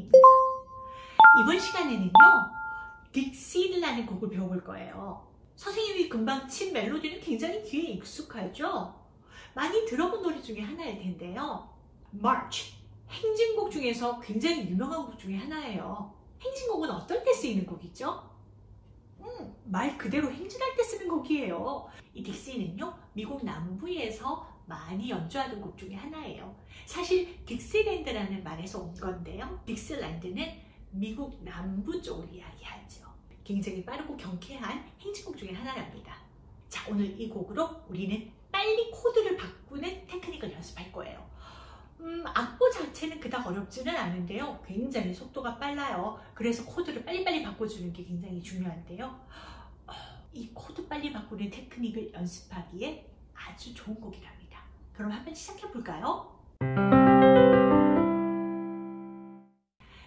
정다미입니다. 이번 시간에는요, 딕시라는 곡을 배워볼 거예요. 선생님이 금방 친 멜로디는 굉장히 귀에 익숙하죠? 많이 들어본 노래 중에 하나일 텐데요. March, 행진곡 중에서 굉장히 유명한 곡 중에 하나예요. 행진곡은 어떨 때 쓰이는 곡이죠? 음, 말 그대로 행진할 때 쓰는 곡이에요. 이 딕시는요, 미국 남부에서 많이 연주하는 곡 중에 하나예요. 사실 딕시랜드라는 말에서 온 건데요. 딕시랜드는 미국 남부 쪽을 이야기하죠. 굉장히 빠르고 경쾌한 행진곡 중에 하나랍니다. 자, 오늘 이 곡으로 우리는 빨리 코드를 바꾸는 테크닉을 연습할 거예요. 음, 악보 자체는 그닥 어렵지는 않은데요. 굉장히 속도가 빨라요. 그래서 코드를 빨리빨리 바꿔주는 게 굉장히 중요한데요. 어, 이 코드 빨리 바꾸는 테크닉을 연습하기에 아주 좋은 곡이랍니다. 그럼 한번 시작해 볼까요?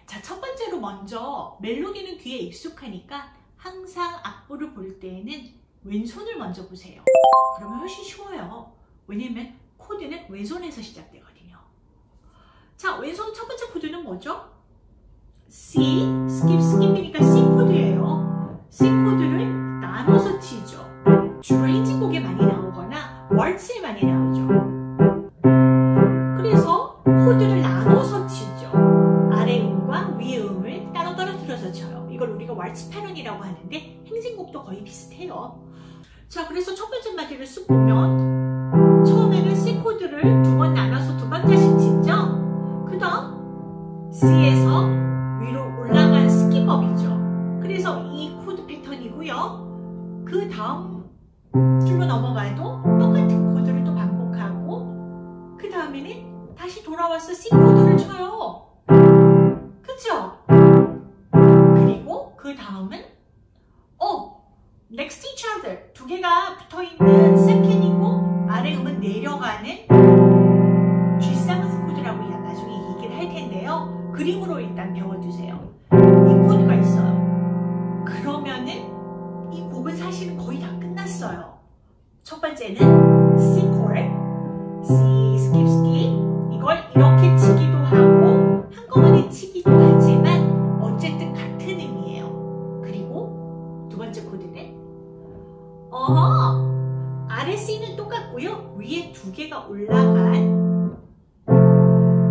자, 첫 번째로 먼저 멜로디는 귀에 익숙하니까 항상 악보를 볼 때에는 왼손을 먼저 보세요. 그러면 훨씬 쉬워요. 왜냐면 코드는 왼손에서 시작되거든요. 자, 왼손 첫 번째 코드는 뭐죠? C, 스킵, 스킵이니까 C 코드예요. C 코드를 나눠서 치죠. 주로 이걸 우리가 왈츠 패런이라고 하는데 행진곡도 거의 비슷해요. 자, 그래서 첫 번째 마디를 쓱 보면 처음에는 C 코드를 두 번 나눠서 두 번째씩 치죠. 그 다음 C에서 치기도 하지만 어쨌든 같은 의미예요. 그리고 두 번째 코드는 어허 아래 C는 똑같고요. 위에 두 개가 올라간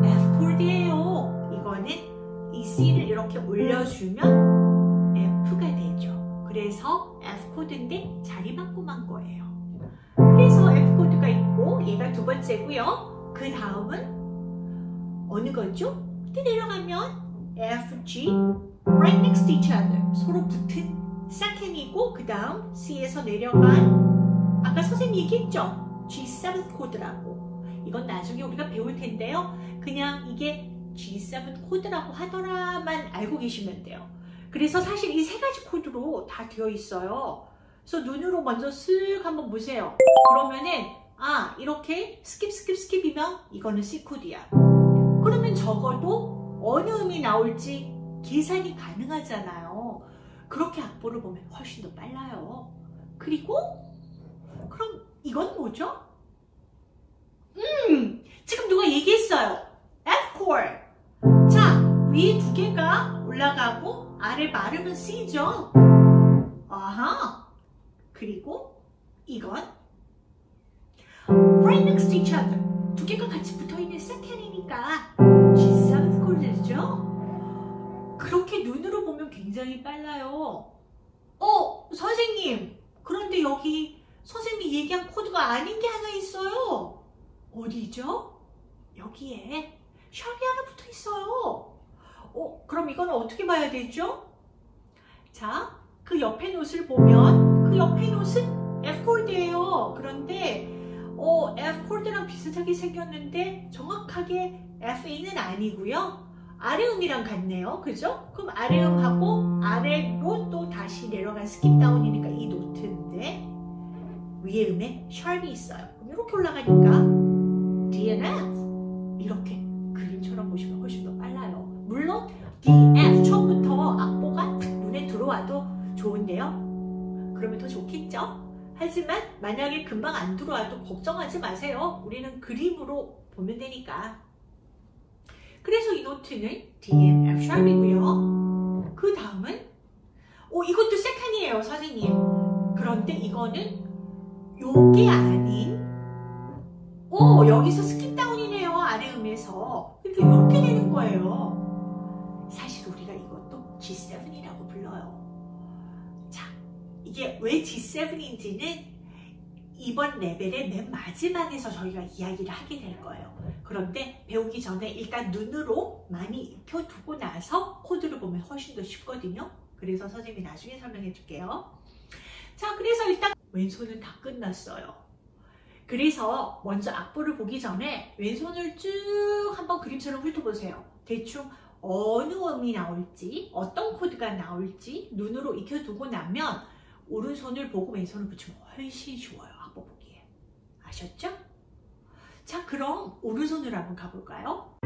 F 코드예요. 이거는 이 C를 이렇게 올려주면 F가 되죠. 그래서 F 코드인데 자리 바꾸만 거예요. 그래서 F 코드가 있고 얘가 두 번째고요. 그 다음은 어느 거죠? 밑에 내려가면 F, G, right next to each other 서로 붙은 second이고 그 다음 C에서 내려간 아까 선생님 얘기했죠? G7 코드라고 이건 나중에 우리가 배울 텐데요. 그냥 이게 G7 코드라고 하더라만 알고 계시면 돼요. 그래서 사실 이 세 가지 코드로 다 되어 있어요. 그래서 눈으로 먼저 쓱 한번 보세요. 그러면은 아 이렇게 skip skip skip이면 이거는 C 코드야. 그러면 적어도 어느 음이 나올지 계산이 가능하잖아요. 그렇게 악보를 보면 훨씬 더 빨라요. 그리고 그럼 이건 뭐죠? 음 지금 누가 얘기했어요. F chord. 자 위에 두 개가 올라가고 아래 발음은 C죠. 아하. 그리고 이건 right next to each other. 두 개가 같이 붙어있는 second이니까 G7 chord죠. 그렇게 눈으로 보면 굉장히 빨라요. 어, 선생님. 그런데 여기 선생님이 얘기한 코드가 아닌 게 하나 있어요. 어디죠? 여기에 sharp이 하나 붙어 있어요. 어, 그럼 이건 어떻게 봐야 되죠? 자, 그 옆에 note를 보면 그 옆에 note는 F 코드예요. 그런데 어, F 코드랑 비슷하게 생겼는데 정확하게 F는 아니고요. 아래 음이랑 같네요. 그죠? 그럼 아래 음하고 아래로 또 다시 내려간 skip down이니까 이 note인데 위에 음에 sharp이 있어요. 그럼 이렇게 올라가니까 D and F 이렇게 그림처럼 보시면 훨씬 더 빨라요. 물론 D, F 처음부터 악보가 눈에 들어와도 좋은데요. 그러면 더 좋겠죠? 하지만 만약에 금방 안 들어와도 걱정하지 마세요. 우리는 그림으로 보면 되니까. 그래서 이 노트는 DM F 샵이고요. 그 다음은 오 이것도 second이에요 선생님. 그런데 이거는 요게 아닌 오 여기서 skip down이네요 아래 음에서 이렇게 이렇게 되는 거예요. 왜 G7인지는 이번 레벨의 맨 마지막에서 저희가 이야기를 하게 될 거예요. 그런데 배우기 전에 일단 눈으로 많이 익혀두고 나서 코드를 보면 훨씬 더 쉽거든요. 그래서 선생님이 나중에 설명해 줄게요. 자, 그래서 일단 왼손은 다 끝났어요. 그래서 먼저 악보를 보기 전에 왼손을 쭉 한번 그림처럼 훑어보세요. 대충 어느 음이 나올지, 어떤 코드가 나올지 눈으로 익혀두고 나면 오른손을 보고 왼손을 붙이면 훨씬 쉬워요. 악보 보기에. 아셨죠? 자, 그럼 오른손으로 한번 가볼까요?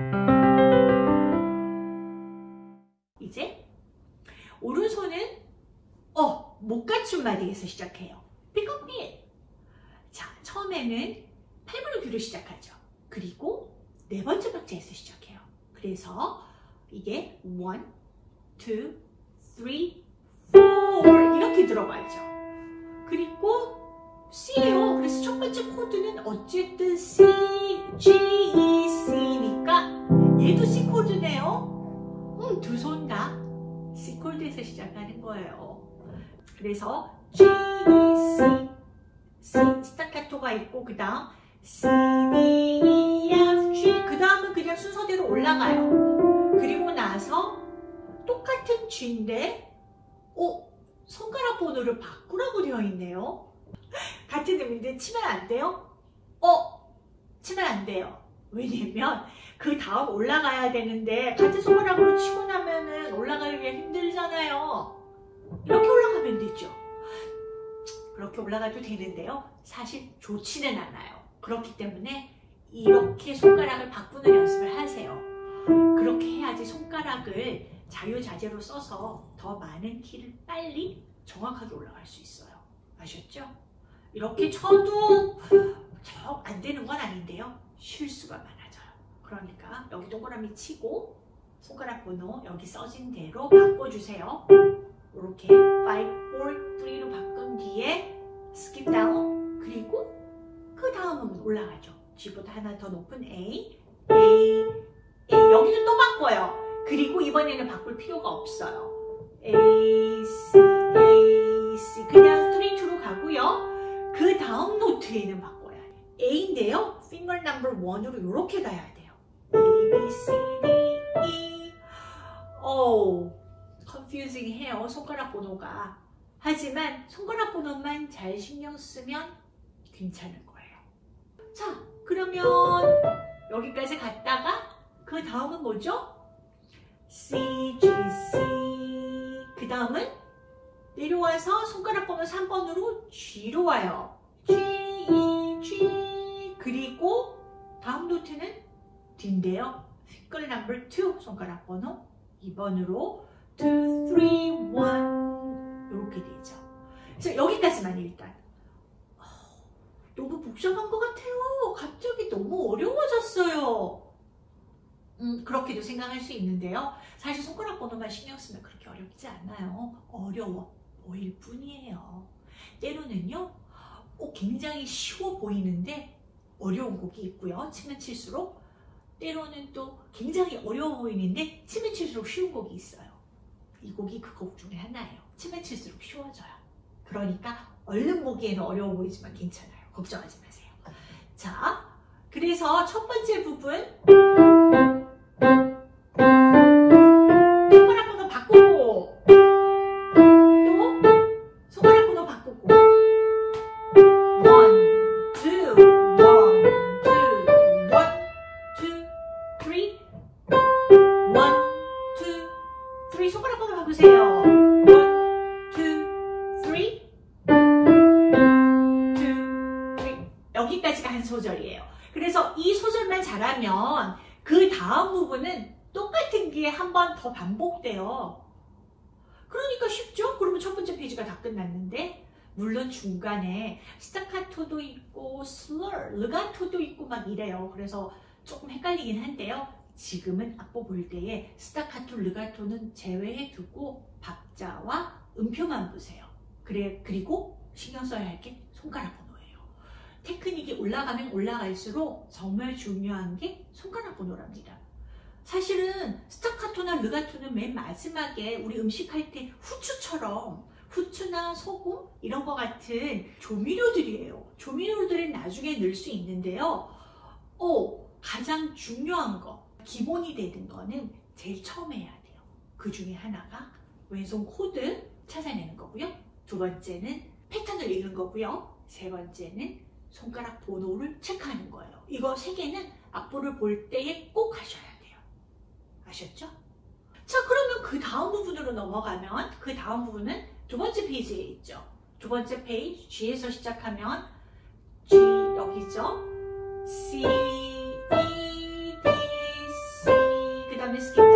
이제 오른손은 어, 못 갖춘 마디에서 시작해요. 삐걱삐. 자, 처음에는 뷰로 시작하죠. 그리고 네 번째 박자에서 시작해요. 그래서 이게 1, 2, 3, 4 이렇게 들어가죠. 그리고 C예요. 그래서 첫 번째 코드는 어쨌든 C, G, E, C니까 얘도 C 코드네요. 음, 두 손 다 C 코드에서 시작하는 거예요. 그래서 G, E, C, C 스타카토가 있고 그 다음 C, D, E, F, G 그 다음은 그냥 순서대로 올라가요. 그리고 나서 똑같은 G인데 어? 손가락 번호를 바꾸라고 되어 있네요. 같은 음인데 치면 안 돼요? 어? 치면 안 돼요. 왜냐면 그 다음 올라가야 되는데 같은 손가락으로 치고 나면은 올라가기가 힘들잖아요. 이렇게 올라가면 되죠. 그렇게 올라가도 되는데요. 사실 좋지는 않아요. 그렇기 때문에 이렇게 손가락을 바꾸는 연습을 하세요. 그렇게 해야지 손가락을 자유자재로 써서 더 많은 키를 빨리 정확하게 올라갈 수 있어요. 아셨죠? 이렇게 쳐도 안 되는 건 아닌데요. 실수가 많아져요. 그러니까 여기 동그라미 치고 손가락 번호 여기 써진 대로 바꿔주세요. 이렇게 5, 4, 3로 바꾼 뒤에 skip down 그리고 그 다음은 올라가죠. G보다 하나 더 높은 A, A, A 여기는 또 바꿔요. 그리고 이번에는 바꿀 필요가 없어요. A, C, A, C 그냥 스트레이트로 가고요. 그 다음 노트에는 바꿔야 해요. A인데요. finger number 1으로 이렇게 가야 돼요. A, B, C, D, E 오, confusing 해요. 손가락 번호가. 하지만 손가락 번호만 잘 신경 쓰면 괜찮을 거예요. 자, 그러면 여기까지 갔다가 그 다음은 뭐죠? C, G, C 그 다음은 내려와서 손가락 번호 3번으로 G로 와요. G, E, G 그리고 다음 노트는 D인데요. finger number 2 손가락 번호 2번으로 2, 3, 1 이렇게 되죠. 그래서 여기까지만 일단 어, 너무 복잡한 것 같아요. 갑자기 너무 어려워졌어요. 음, 그렇게도 생각할 수 있는데요. 사실 손가락 번호만 신경 쓰면 그렇게 어렵지 않아요. 어려워 보일 뿐이에요. 때로는요, 어, 굉장히 쉬워 보이는데 어려운 곡이 있고요. 치면 칠수록 때로는 또 굉장히 어려워 보이는데 치면 칠수록 쉬운 곡이 있어요. 이 곡이 그 곡 중에 하나예요. 치면 칠수록 쉬워져요. 그러니까 얼른 보기에는 어려워 보이지만 괜찮아요. 걱정하지 마세요. 자, 그래서 첫 번째 부분 그래서 조금 헷갈리긴 한데요. 지금은 악보 볼 때에 스타카토, 르가토는 제외해 두고 박자와 음표만 보세요. 그래 그리고 신경 써야 할 게 손가락 번호예요. 테크닉이 올라가면 올라갈수록 정말 중요한 게 손가락 번호랍니다. 사실은 스타카토나 르가토는 맨 마지막에 우리 음식할 때 후추처럼 후추나 소금 이런 거 같은 조미료들이에요. 조미료들은 나중에 넣을 수 있는데요. 오, 가장 중요한 거, 기본이 되는 거는 제일 처음 해야 돼요. 그 중에 하나가 왼손 코드 찾아내는 거고요. 두 번째는 패턴을 읽는 거고요. 세 번째는 손가락 번호를 체크하는 거예요. 이거 세 개는 악보를 볼 때에 꼭 하셔야 돼요. 아셨죠? 자, 그러면 그 다음 부분으로 넘어가면 그 다음 부분은 두 번째 페이지에 있죠. 두 번째 페이지 G에서 시작하면 G 여기 있죠. C, E, D, C 그 다음에 skip down,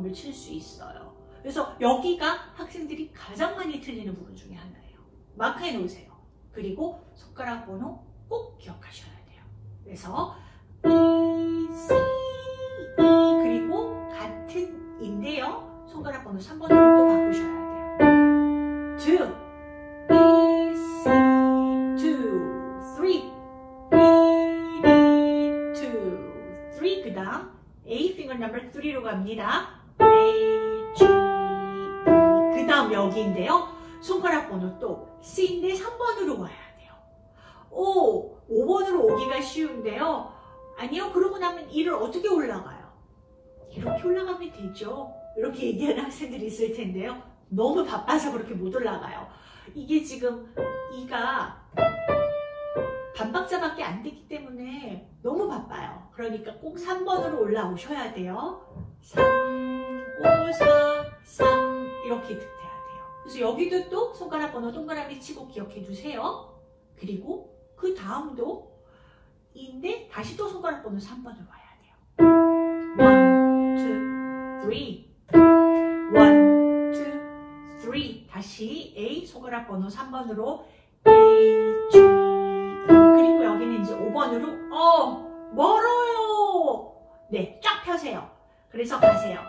음을 칠 수 있어요. 그래서 여기가 학생들이 가장 많이 틀리는 부분 중에 하나예요. 마크해 놓으세요. 그리고 손가락 번호 꼭 기억하셔야 돼요. 그래서 너무 바빠서 그렇게 못 올라가요. 이게 지금 2가 반박자밖에 안 되기 때문에 너무 바빠요. 그러니까 꼭 3번으로 올라오셔야 돼요. 3, 5, 4, 3 이렇게 득해야 돼요. 그래서 여기도 또 손가락 번호 동그라미 치고 기억해 두세요. 그리고 그 다음도 인데 다시 또 손가락 번호 3번으로 와야 돼요. 1, 2, 3 다시 A 손가락 번호 3번으로 A, G, E. 그리고 여기는 이제 5번으로 어 멀어요. 네쫙 펴세요. 그래서 가세요.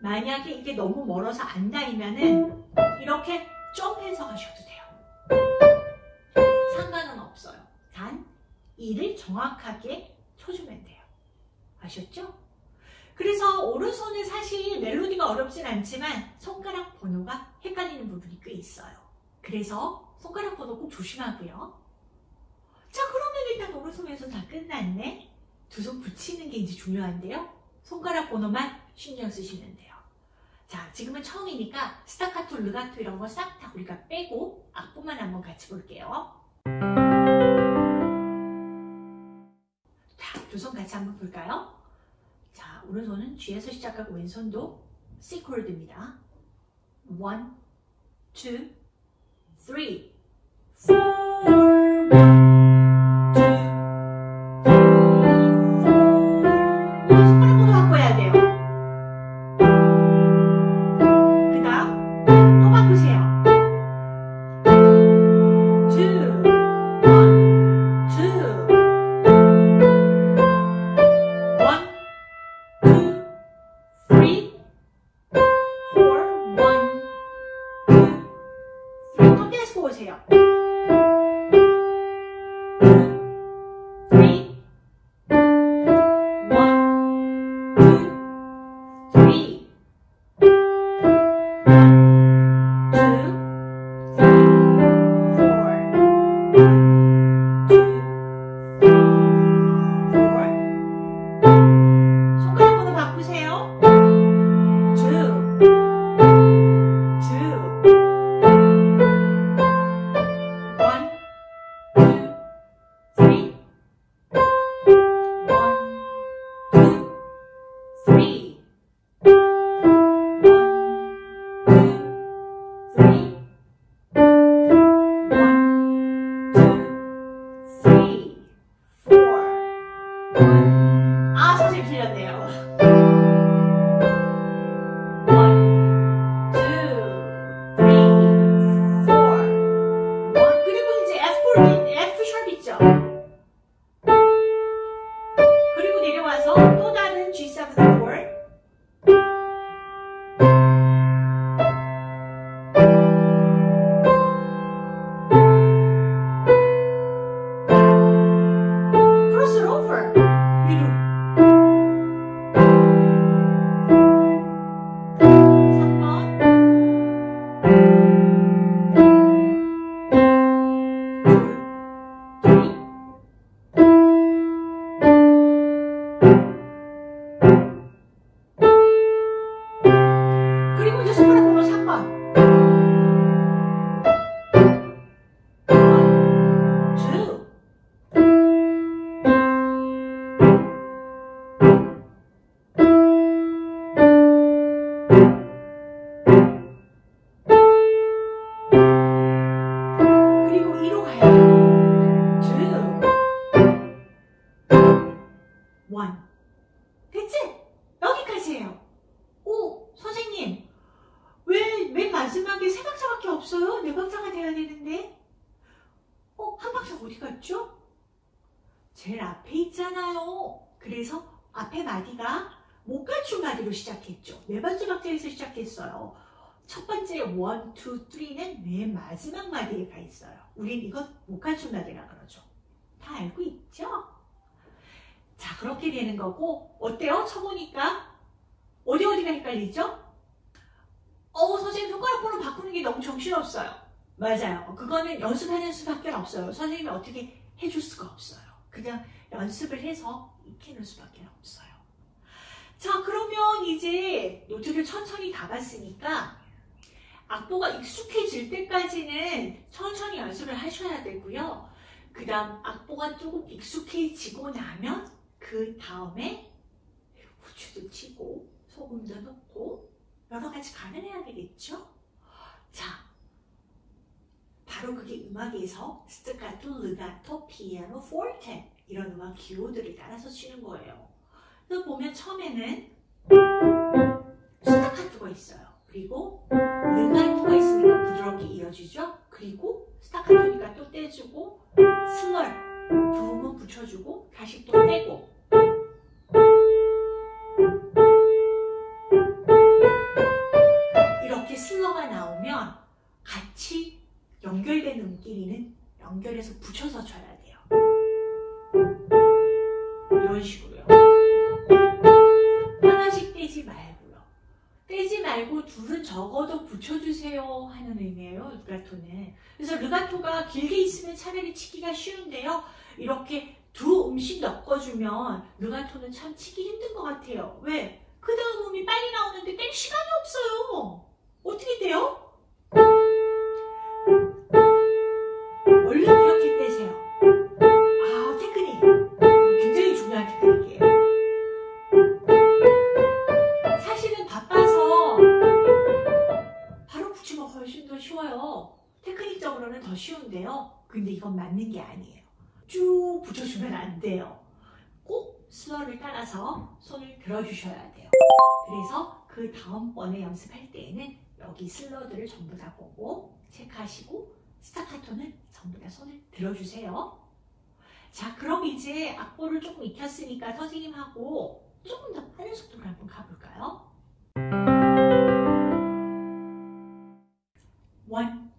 만약에 이게 너무 멀어서 안 닿으면은 이렇게 점프해서 가셔도 돼요. 상관은 없어요. 단 이를 정확하게 쳐주면 돼요. 아셨죠? 그래서 오른손은 사실 멜로디가 어렵진 않지만 손가락 번호가 헷갈리는 부분이 꽤 있어요. 그래서 손가락 번호 꼭 조심하고요. 자 그러면 일단 오른손에서 다 끝났네. 두 손 붙이는 게 이제 중요한데요. 손가락 번호만 신경 쓰시면 돼요. 자 지금은 처음이니까 스타카토, 르가토 이런 거 싹 다 우리가 빼고 악보만 한번 같이 볼게요. 자, 두 손 같이 한번 볼까요? 자, 오른손은 G에서 시작하고 왼손도 C 코드입니다. 1, 2, 3, 4, 어, 어디 갔죠? 제일 앞에 있잖아요. 그래서 앞에 마디가 못 갖춘 마디로 시작했죠. 네 번째 박자에서 시작했어요. 첫 번째 1, 2, 3는 맨 마지막 마디에 가 있어요. 우린 이것 못 갖춘 마디라 그러죠. 다 알고 있죠? 자, 그렇게 되는 거고, 어때요? 쳐보니까? 어디 어디가 헷갈리죠? 어, 선생님 손가락 번호 바꾸는 게 너무 정신없어요. 맞아요. 그거는 연습하는 수밖에 없어요. 선생님이 어떻게 해줄 수가 없어요. 그냥 연습을 해서 익히는 수밖에 없어요. 자, 그러면 이제 노트를 천천히 다 봤으니까 악보가 익숙해질 때까지는 천천히 연습을 하셔야 되고요. 그 다음 악보가 조금 익숙해지고 나면 그 다음에 후추도 치고 소금도 넣고 여러 가지 간을 해야 되겠죠? 자, 바로 그게 음악에서 스타카토, 레가토, 피아노, 포르테 이런 음악 기호들을 따라서 치는 거예요. 그래서 보면 처음에는 스타카토가 있어요. 그리고 레가토가 있으니까 부드럽게 이어지죠. 그리고 스타카토니까 또 떼주고 슬러 부분은 붙여주고 다시 또 떼고 연결된 음끼리는 연결해서 붙여서 쳐야 돼요. 이런 식으로요. 하나씩 떼지 말고요. 떼지 말고 둘은 적어도 붙여주세요 하는 의미예요. 르가토는. 그래서 르가토가 길게 있으면 차라리 치기가 쉬운데요. 이렇게 두 음씩 엮어주면 르가토는 참 치기 힘든 것 같아요. 왜? 그 다음 음이 빨리 나오는데 뗄 시간이 없어요. 어떻게 돼요? 얼른 이렇게 떼세요. 아, 테크닉. 굉장히 중요한 테크닉이에요. 사실은 바빠서 바로 붙이면 훨씬 더 쉬워요. 테크닉적으로는 더 쉬운데요. 근데 이건 맞는 게 아니에요. 쭉 붙여주면 안 돼요. 꼭 슬러를 따라서 손을 들어주셔야 돼요. 그래서 그 다음번에 연습할 때에는 여기 슬러들을 전부 다 보고 체크하시고 스타 전부 다 손을 들어주세요. 자, 그럼 이제 악보를 조금 익혔으니까 선생님하고 조금 더 빠른 속도로 한번 가볼까요? One.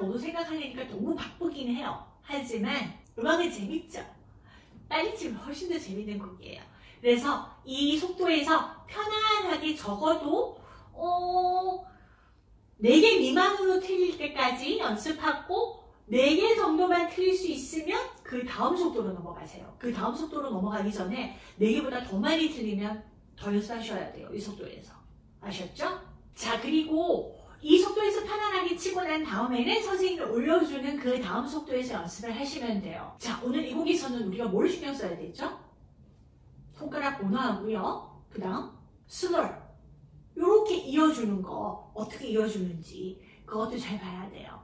모두 생각하려니까 너무 바쁘긴 해요. 하지만 음악은 재밌죠. 빨리 치면 훨씬 더 재밌는 곡이에요. 그래서 이 속도에서 편안하게 적어도 어, 4개 미만으로 틀릴 때까지 연습하고 4개 정도만 틀릴 수 있으면 그 다음 속도로 넘어가세요. 그 다음 속도로 넘어가기 전에 4개보다 더 많이 틀리면 더 연습하셔야 돼요. 이 속도에서. 아셨죠? 자, 그리고 이 속도에서 편안하게 치고 난 다음에는 선생님이 올려주는 그 다음 속도에서 연습을 하시면 돼요. 자, 오늘 이 곡에서는 우리가 뭘 신경 써야 되죠? 손가락 번호하고요. 그 다음 슬러 이렇게 이어주는 거 어떻게 이어주는지 그것도 잘 봐야 돼요.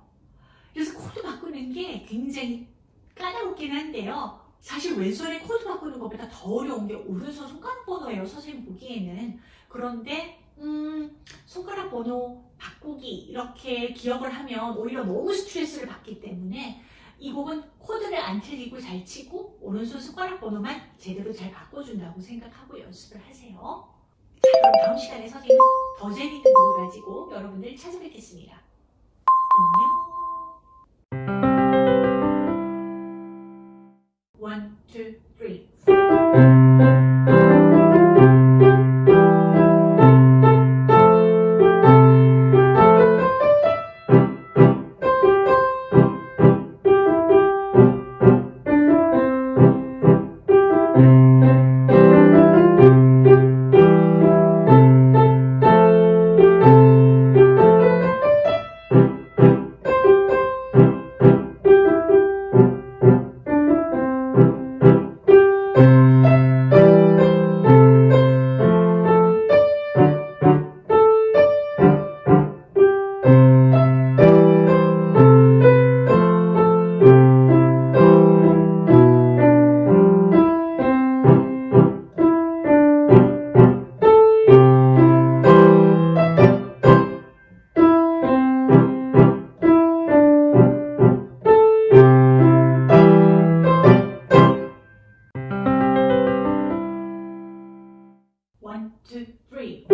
그래서 코드 바꾸는 게 굉장히 까다롭긴 한데요. 사실 왼손에 코드 바꾸는 것보다 더 어려운 게 오른손 손가락 번호예요. 선생님 보기에는. 그런데 음, 손가락 번호 바꾸기 이렇게 기억을 하면 오히려 너무 스트레스를 받기 때문에 이 곡은 코드를 안 틀리고 잘 치고 오른손 손가락 번호만 제대로 잘 바꿔준다고 생각하고 연습을 하세요. 자, 그럼 다음 시간에 선생님은 더 재밌는 곡을 가지고 여러분들 찾아뵙겠습니다. 안녕. Two, three.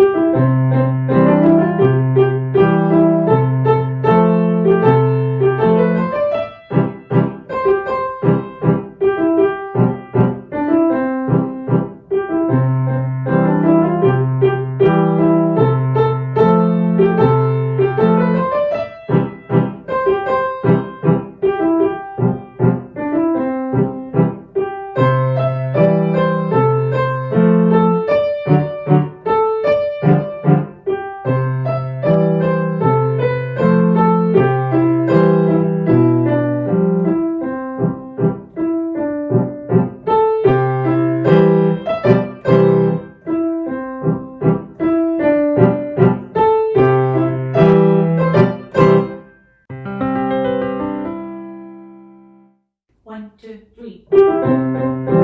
Three.